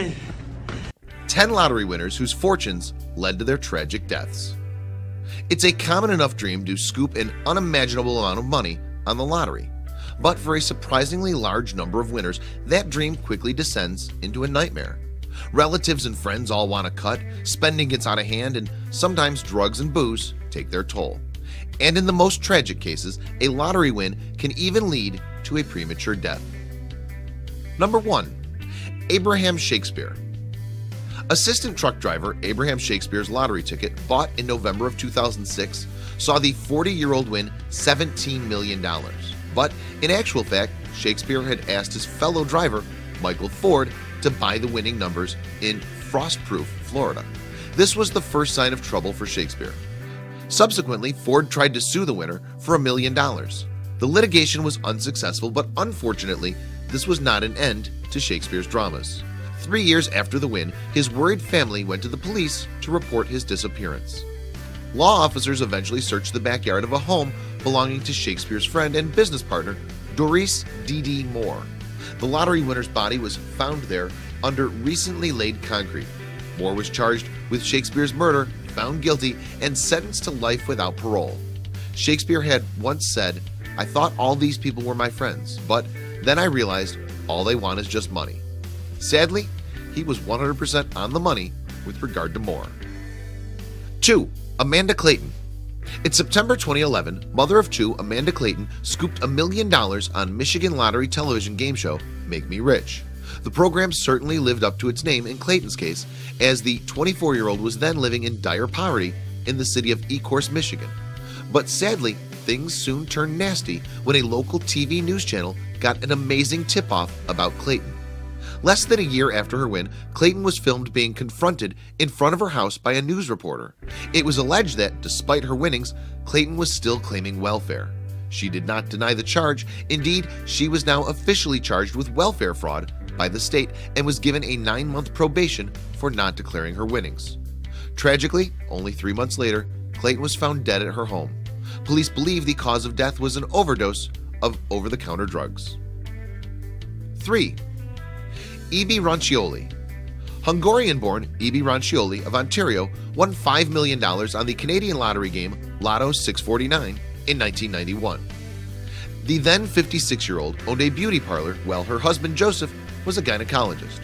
Hello, 10 lottery winners whose fortunes led to their tragic deaths. It's a common enough dream to scoop an unimaginable amount of money on the lottery. But for a surprisingly large number of winners, that dream quickly descends into a nightmare. Relatives and friends all want a cut, spending gets out of hand, and sometimes drugs and booze take their toll. And in the most tragic cases, a lottery win can even lead to a premature death. Number 1. Abraham Shakespeare Assistant truck driver Abraham Shakespeare's lottery ticket bought in November of 2006 saw the 40-year-old win $17 million. But in actual fact, Shakespeare had asked his fellow driver, Michael Ford, to buy the winning numbers in Frostproof, Florida. This was the first sign of trouble for Shakespeare. Subsequently, Ford tried to sue the winner for a million dollars. The litigation was unsuccessful, but unfortunately, this was not an end to Shakespeare's dramas. Three years after the win, his worried family went to the police to report his disappearance. Law officers eventually searched the backyard of a home belonging to Shakespeare's friend and business partner, Dorice D.D. Moore. The lottery winner's body was found there under recently laid concrete. Moore was charged with Shakespeare's murder, found guilty, and sentenced to life without parole. Shakespeare had once said, I thought all these people were my friends, but then I realized all they want is just money. Sadly, he was 100% on the money with regard to Moore. 2. Amanda Clayton In September 2011, mother of two Amanda Clayton scooped a million dollars on Michigan Lottery television game show Make Me Rich. The program certainly lived up to its name in Clayton's case, as the 24-year-old was then living in dire poverty in the city of Ecorse, Michigan. But sadly, things soon turned nasty when a local TV news channel got an amazing tip-off about Clayton. Less than a year after her win, Clayton was filmed being confronted in front of her house by a news reporter. It was alleged that, despite her winnings, Clayton was still claiming welfare. She did not deny the charge. Indeed, she was now officially charged with welfare fraud by the state and was given a nine-month probation for not declaring her winnings. Tragically, only three months later, Clayton was found dead at her home. Police believe the cause of death was an overdose of over-the-counter drugs. 3. Ibi Roncaioli Hungarian-born Ibi Roncaioli of Ontario won $5 million on the Canadian lottery game Lotto 649 in 1991. The then 56-year-old owned a beauty parlor while her husband Joseph was a gynecologist.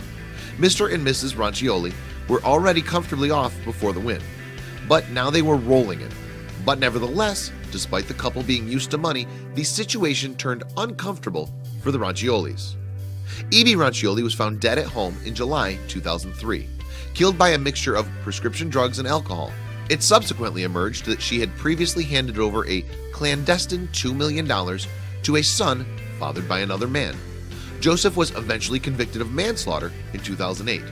Mr. and Mrs. Roncaioli were already comfortably off before the win, but now they were rolling it. But nevertheless, despite the couple being used to money, the situation turned uncomfortable for the Roncaiolis. Ibi Roncaioli was found dead at home in July 2003, killed by a mixture of prescription drugs and alcohol. It subsequently emerged that she had previously handed over a clandestine $2 million to a son fathered by another man. Joseph was eventually convicted of manslaughter in 2008.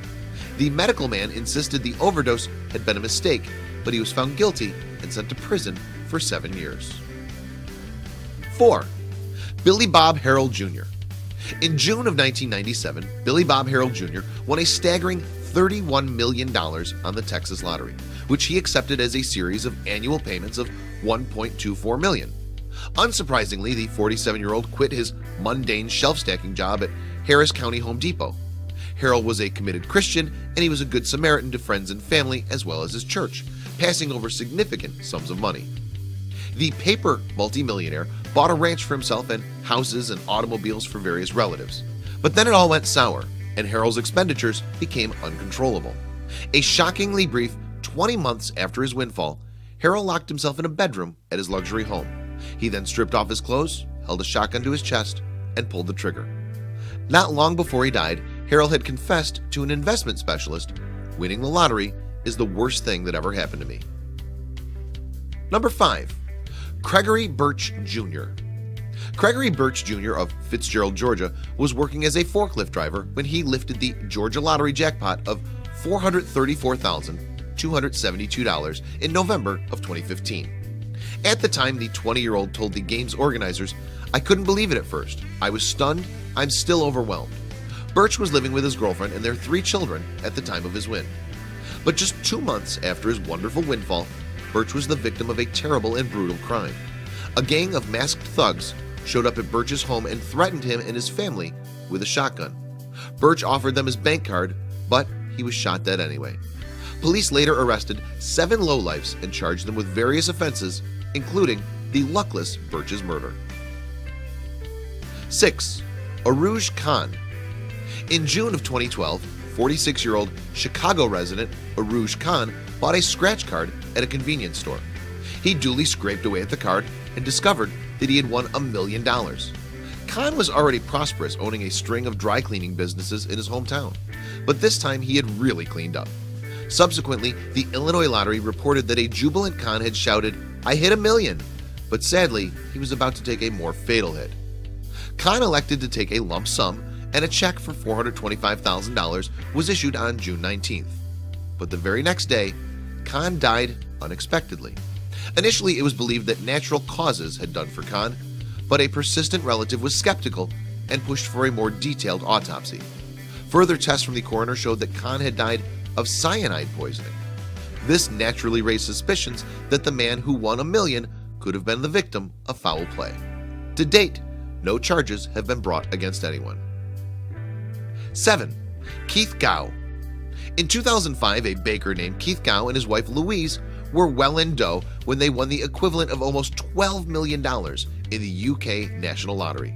The medical man insisted the overdose had been a mistake, but he was found guilty sent to prison for seven years. 4. Billy Bob Harrell Jr. In June of 1997, Billy Bob Harrell Jr. won a staggering $31 million on the Texas lottery, which he accepted as a series of annual payments of 1.24 million. Unsurprisingly, the 47-year-old quit his mundane shelf-stacking job at Harris County Home Depot. Harrell was a committed Christian and he was a good Samaritan to friends and family as well as his church, passing over significant sums of money. The paper multimillionaire bought a ranch for himself and houses and automobiles for various relatives. But then it all went sour, and Harrell's expenditures became uncontrollable. A shockingly brief 20 months after his windfall, Harrell locked himself in a bedroom at his luxury home. He then stripped off his clothes, held a shotgun to his chest, and pulled the trigger. Not long before he died, Harrell had confessed to an investment specialist, winning the lottery is the worst thing that ever happened to me. Number 5. Gregory Burch Jr. Gregory Burch Jr. of Fitzgerald, Georgia was working as a forklift driver when he lifted the Georgia lottery jackpot of $434,272 in November of 2015. At the time, the 20-year-old told the game's organizers, I couldn't believe it at first. I was stunned. I'm still overwhelmed. Burch was living with his girlfriend and their three children at the time of his win. But just two months after his wonderful windfall, Burch was the victim of a terrible and brutal crime. A gang of masked thugs showed up at Burch's home and threatened him and his family with a shotgun. Burch offered them his bank card, but he was shot dead anyway. Police later arrested seven lowlifes and charged them with various offenses, including the luckless Burch's murder. 6. Arooj Khan In June of 2012, 46-year-old Chicago resident Arooj Khan bought a scratch card at a convenience store. He duly scraped away at the card and discovered that he had won a million dollars. Khan was already prosperous owning a string of dry cleaning businesses in his hometown, but this time he had really cleaned up. Subsequently, the Illinois Lottery reported that a jubilant Khan had shouted, I hit a million, but sadly, he was about to take a more fatal hit. Khan elected to take a lump sum and a check for $425,000 was issued on June 19th. But the very next day, Khan died unexpectedly. Initially, it was believed that natural causes had done for Khan, but a persistent relative was skeptical and pushed for a more detailed autopsy. Further tests from the coroner showed that Khan had died of cyanide poisoning. This naturally raised suspicions that the man who won a million could have been the victim of foul play. To date, no charges have been brought against anyone. 7. Keith Gough In 2005, a baker named Keith Gough and his wife Louise were well in dough when they won the equivalent of almost $12 million in the UK National Lottery.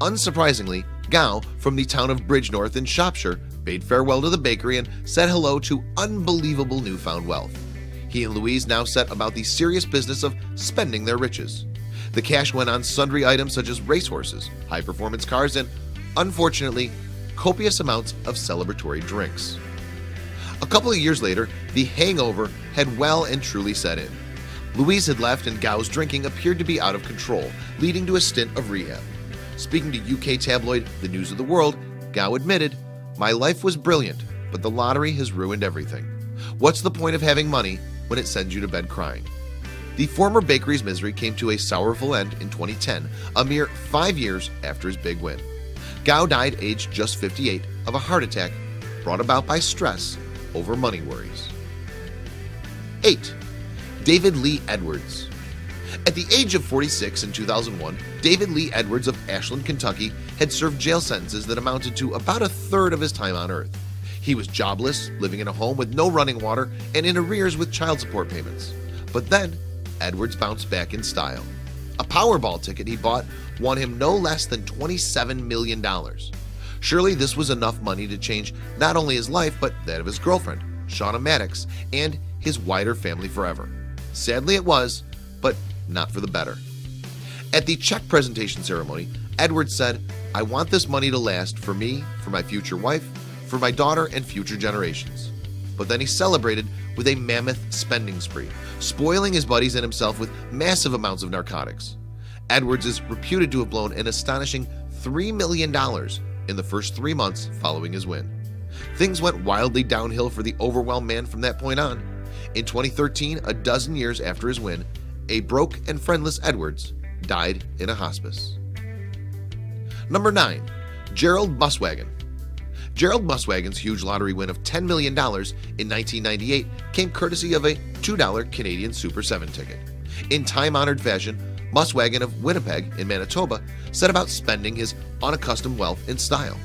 Unsurprisingly, Gow from the town of Bridgnorth in Shropshire bade farewell to the bakery and said hello to unbelievable newfound wealth. He and Louise now set about the serious business of spending their riches. The cash went on sundry items such as racehorses, high-performance cars, and, unfortunately, copious amounts of celebratory drinks. A couple of years later, the hangover had well and truly set in. Louise had left and Gough's drinking appeared to be out of control, leading to a stint of rehab. Speaking to UK tabloid The News of the World, Gao admitted, My life was brilliant, but the lottery has ruined everything. What's the point of having money when it sends you to bed crying? The former bakery's misery came to a sorrowful end in 2010, a mere five years after his big win. Gough died aged just 58 of a heart attack brought about by stress over money worries. 8. David Lee Edwards at the age of 46 in 2001, David Lee Edwards of Ashland, Kentucky had served jail sentences that amounted to about a third of his time on earth. He was jobless, living in a home with no running water, and in arrears with child support payments. But then, Edwards bounced back in style. A Powerball ticket he bought won him no less than $27 million. Surely this was enough money to change not only his life, but that of his girlfriend, Shauna Maddox, and his wider family forever. Sadly it was, but not for the better. At the check presentation ceremony, Edwards said, I want this money to last for me, for my future wife, for my daughter, and future generations. But then he celebrated with a mammoth spending spree, spoiling his buddies and himself with massive amounts of narcotics. Edwards is reputed to have blown an astonishing $3 million in the first three months following his win. Things went wildly downhill for the overwhelmed man from that point on. In 2013, a dozen years after his win, a broke and friendless Edwards died in a hospice. Number 9. Gerald Muswagon Gerald Muswagon's huge lottery win of $10 million in 1998 came courtesy of a $2 Canadian Super 7 ticket. In time-honored fashion, Muswagon of Winnipeg in Manitoba set about spending his unaccustomed wealth in style.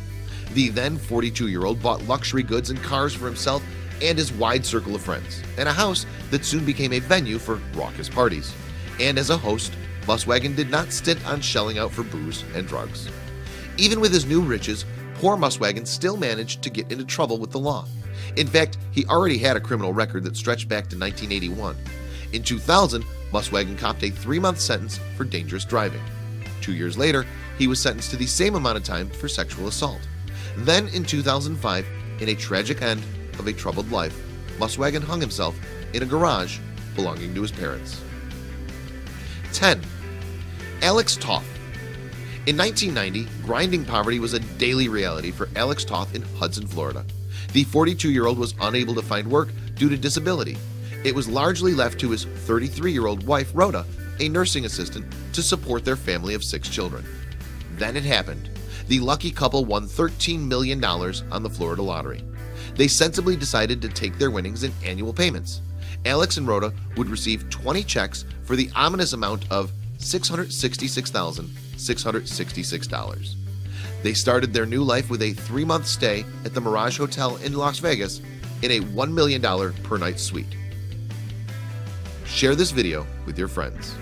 The then 42-year-old bought luxury goods and cars for himself and his wide circle of friends, and a house that soon became a venue for raucous parties. And as a host, Muswagon did not stint on shelling out for booze and drugs. Even with his new riches, poor Muswagon still managed to get into trouble with the law. In fact, he already had a criminal record that stretched back to 1981. In 2000, Muswagon copped a three-month sentence for dangerous driving. Two years later, he was sentenced to the same amount of time for sexual assault. Then in 2005, in a tragic end, of a troubled life, Muswagon hung himself in a garage belonging to his parents. 10. Alex Toth In 1990, grinding poverty was a daily reality for Alex Toth in Hudson, Florida. The 42-year-old was unable to find work due to disability. It was largely left to his 33-year-old wife, Rhoda, a nursing assistant, to support their family of six children. Then it happened. The lucky couple won $13 million on the Florida lottery they sensibly decided to take their winnings in annual payments. Alex and Rhoda would receive 20 checks for the ominous amount of $666,666. They started their new life with a three-month stay at the Mirage Hotel in Las Vegas in a $1 million per night suite. Share this video with your friends.